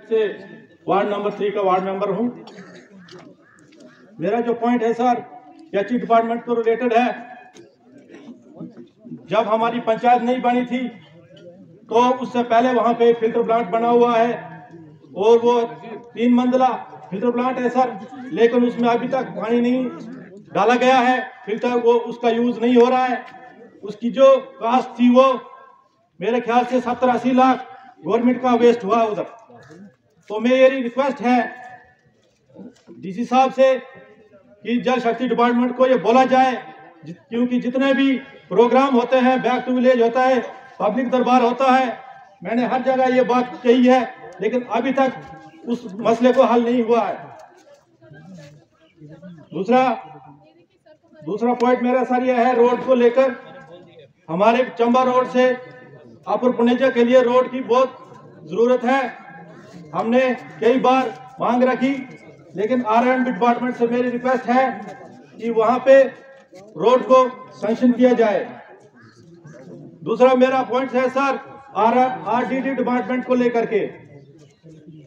से ward number three का ward member हूँ। मेरा जो पॉइंट है सर एच डिपार्टमेंट को रिलेटेड है। जब हमारी पंचायत नहीं बनी थी तो उससे पहले वहाँ पे फ़िल्टर प्लांट बना हुआ है, और वो तीन मंजिला फ़िल्टर प्लांट है सर लेकिन उसमें अभी तक पानी नहीं डाला गया है। फ़िल्टर वो उसका यूज़ नहीं हो रहा है। उसकी जो कास्ट थी वो मेरे ख्याल से सत्तर अस्सी लाख गवर्नमेंट का वेस्ट हुआ उधर। तो मेरी रिक्वेस्ट है डीसी साहब से कि जल शक्ति डिपार्टमेंट को ये बोला जाए क्योंकि जितने भी प्रोग्राम होते हैं बैक टू विलेज होता है पब्लिक दरबार होता है, मैंने हर जगह ये बात कही है, लेकिन अभी तक उस मसले को हल नहीं हुआ है। दूसरा दूसरा पॉइंट मेरा सर यह है रोड को लेकर हमारे चंबा रोड से अपर पुनेजा के लिए रोड की बहुत ज़रूरत है। हमने कई बार मांग रखी, लेकिन आर एंड डिपार्टमेंट से मेरी रिक्वेस्ट है कि वहाँ पे रोड को सेंशन किया जाए। दूसरा मेरा पॉइंट है sir R R D D department को लेकर के।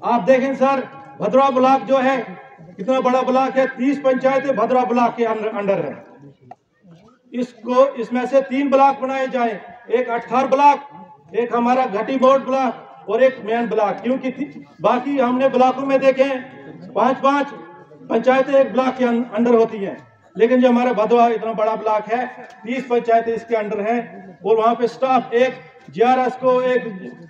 आप देखें सर भद्रा ब्लॉक जो है, कितना बड़ा ब्लॉक है, तीस पंचायतें भद्रा ब्लॉक के अंडर है। इसको, इसमें से तीन ब्लॉक बनाए जाए। एक अठार ब्लॉक, एक हमारा घटी बोर्ड ब्लॉक और एक मेन ब्लॉक, क्योंकि बाकी हमने ब्लॉकों में देखे हैं। पाँच पाँच पंचायतें एक ब्लॉक के अंडर होती हैं। लेकिन जो हमारा भदवा इतना बड़ा ब्लॉक है, तीस पंचायतें इसके अंडर हैं, और वहाँ पे स्टाफ एक जीआरएस को एक,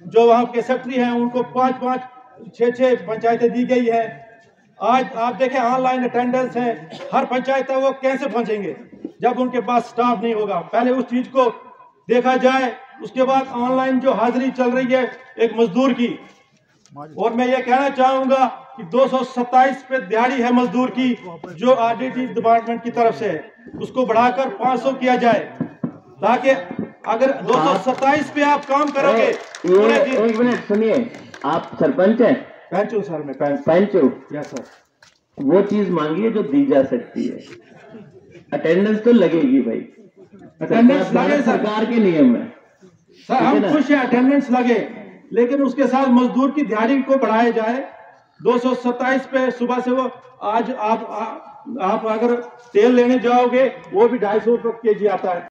जो वहाँ के सेक्रेटरी हैं, उनको पाँच पाँच छः छः पंचायतें दी गई है। आज आप देखें, ऑनलाइन अटेंडेंस है, हर पंचायत है वो कैसे पहुँचेंगे, जब उनके पास स्टाफ नहीं होगा। पहले उस चीज़ को देखा जाए उसके बाद ऑनलाइन जो हाजिरी चल रही है एक मजदूर की। और मैं ये कहना चाहूँगा कि 227 पे दिहाड़ी है मजदूर की जो आरडीटी डिपार्टमेंट की तरफ़ से। है उसको बढ़ाकर 500 किया जाए ताकि अगर 227 पे आप काम करोगे एक मिनट सुनिए आप सरपंच हैं? पैंच हूँ सर मैं पैंच। पंच? हो यस सर वो चीज़ मांगिए जो दी जा सकती है। अटेंडेंस तो लगेगी भाई। अटेंडेंस लगे सरकार के नियम है। सर हम खुश हैं अटेंडेंस लगे लेकिन उसके साथ मजदूर की दिहाड़ी को बढ़ाया जाए। 227 पे सुबह से वो आज आप आ, आप अगर तेल लेने जाओगे वो भी ढाई सौ रुपये के जी आता है।